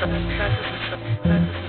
That's a